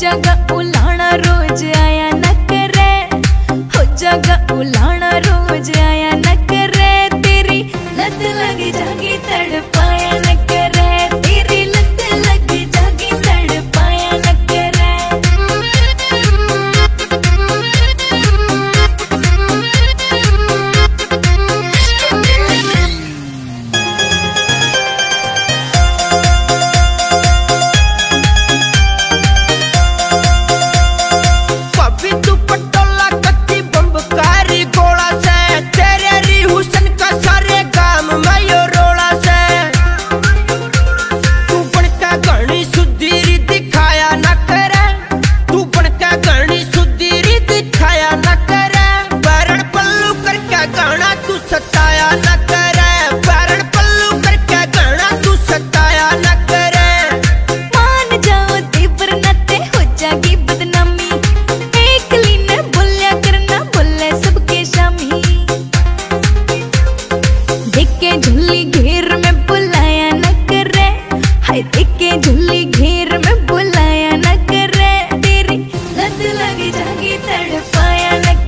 像个 सताया न करे पैरण पल्लू करके गणा तू सताया न करे। मान जाओ तीव्र नते हो जागी बदनामी। एक लीनर बोलिया करना बोले सबके शामी। देखे झुल्ली घेर में बुलाया न करे, हाय देखे झुल्ली घेर में बुलाया न करे। तेरी लत लगी जागी, तड़पाया न